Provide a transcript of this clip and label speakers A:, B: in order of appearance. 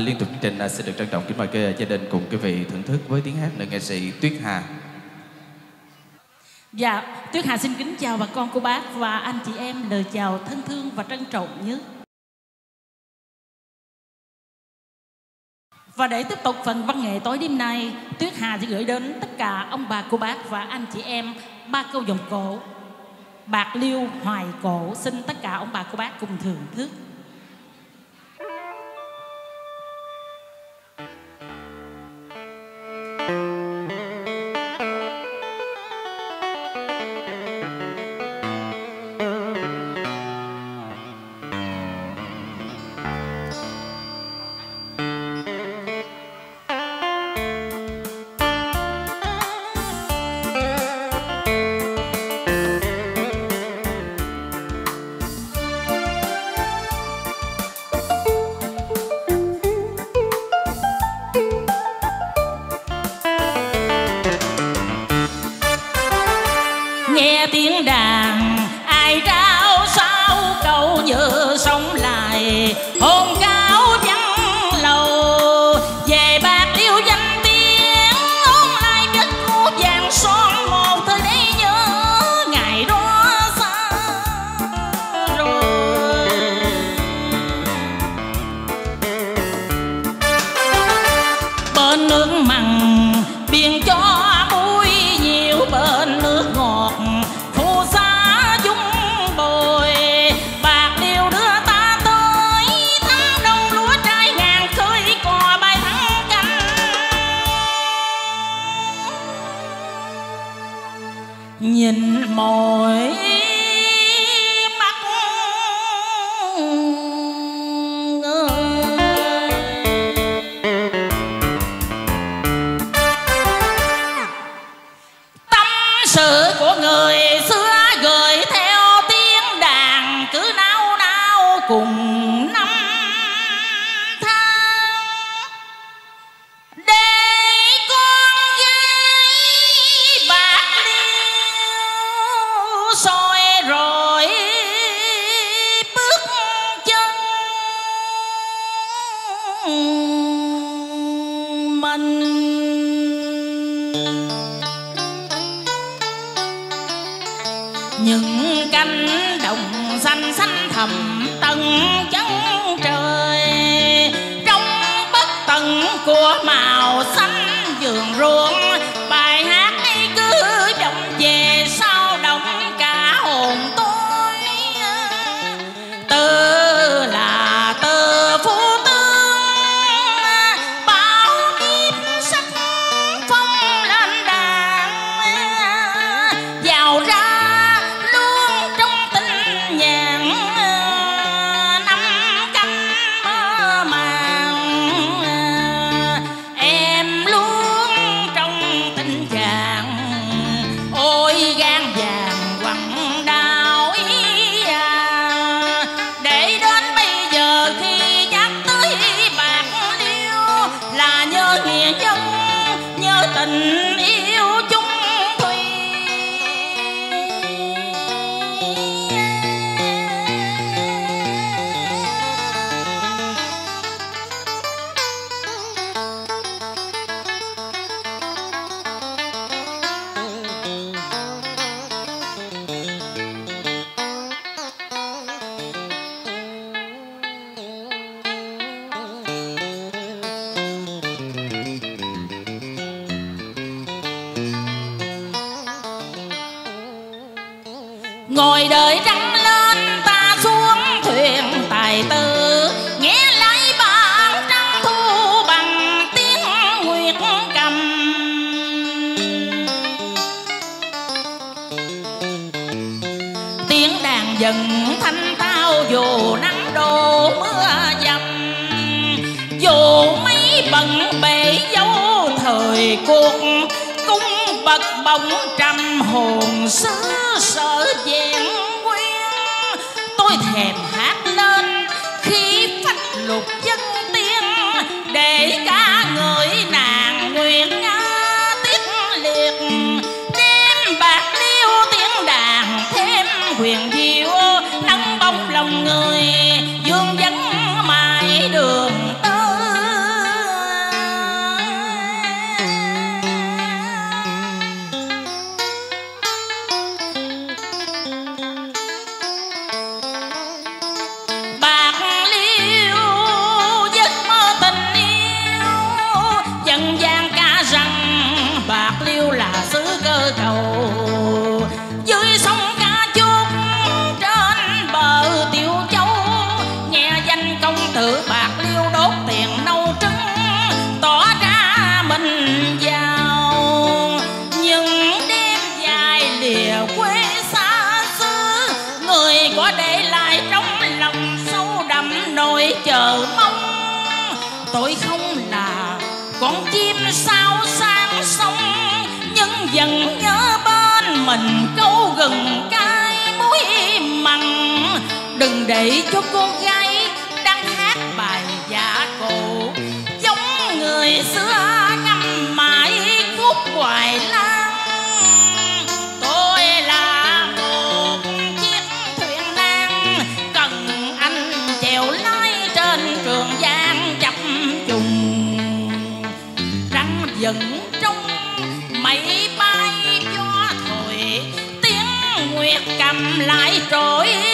A: liên tục chương trình à, sẽ được trân trọng kính mời gia đình cùng quý vị thưởng thức với tiếng hát nữ nghệ sĩ Tuyết Hà.
B: Dạ, Tuyết Hà xin kính chào bà con cô bác và anh chị em lời chào thân thương và trân trọng nhất. Và để tiếp tục phần văn nghệ tối đêm nay, Tuyết Hà sẽ gửi đến tất cả ông bà cô bác và anh chị em ba câu dòng cổ. Bạc Liêu Hoài Cổ xin tất cả ông bà cô bác cùng thưởng thức. tiếng đàn. Ai rao sao câu nhựa sống lại. Hôn cao vắng lầu. Về bạc liêu danh tiếng ôn lại cất khúc vàng son một thời đấy nhớ. Ngày đó xa rồi. Bên nước mặn biên chó nhìn mỏi canh đồng xanh xanh thầm tầng chân trời. Trong bất tận của màu xanh giường ruộng này chân nhớ tình yêu. ngồi đợi trăng lên ta xuống thuyền tài tử. Nghe lấy bản trăng thu bằng tiếng nguyệt cầm. Tiếng đàn dần thanh tao dù nắng đổ mưa dầm. Dù mấy bận bể dấu thời cuộc bật bóng trăm hồn xứ sở vẹn quyên tôi thèm hát lên khi phách lục dân tiên, để cả người nàng nguyện nhau tự tử bạc liêu đốt tiền nâu trứng tỏ ra mình giàu. Nhưng đêm dài lìa quê xa xứ, người có để lại trong lòng sâu đậm nỗi chờ mong. Tôi không là con chim sao sang sông, nhưng dần nhớ bên mình câu gừng cay muối mặn. Đừng để cho cô gái chậm lại trỗi.